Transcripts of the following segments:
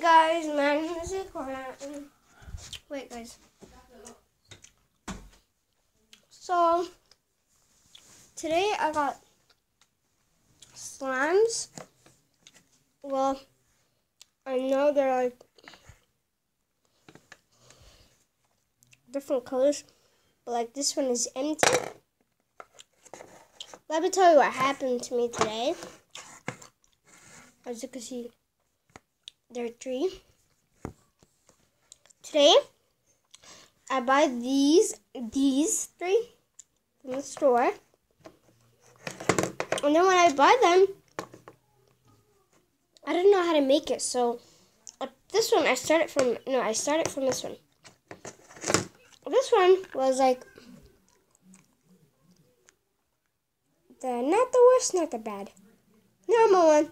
Guys, my name is Iqra. Wait guys. So today I got slimes. Well, I know they're like different colors, but like this one is empty. Let me tell you what happened to me today. As you can see, there are three. Today, I buy these, these three from the store. And then when I buy them, I didn't know how to make it. So uh, this one, I started from, no, I started from this one. This one was like, the not the worst, not the bad. Normal one.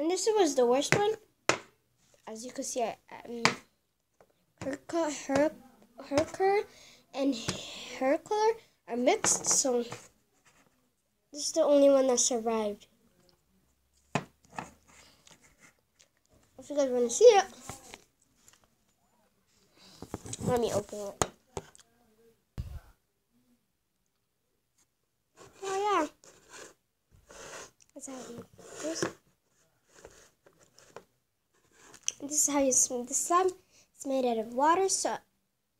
And this was the worst one. As you can see, I, um, her, her, her color and her color are mixed, so this is the only one that survived. If you guys want to see it, let me open it. Oh yeah, that's how it. This is how you smooth the slime. It's made out of water, so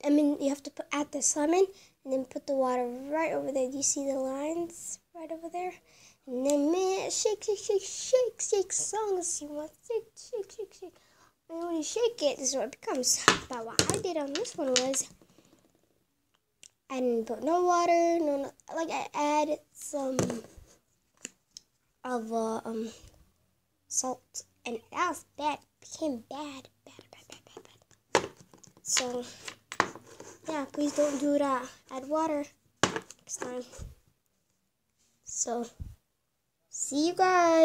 I mean you have to put add the slime in and then put the water right over there. Do you see the lines right over there? And then man, shake, shake, shake, shake, shake, songs you want shake, shake, shake, shake. And when you shake it, this is what it becomes. But what I did on this one was I didn't put no water, no, no like I added some of uh, um salt, and that was bad. Became bad, bad, bad, bad, bad, bad. So yeah, please don't do that. Uh, add water next time. So see you guys.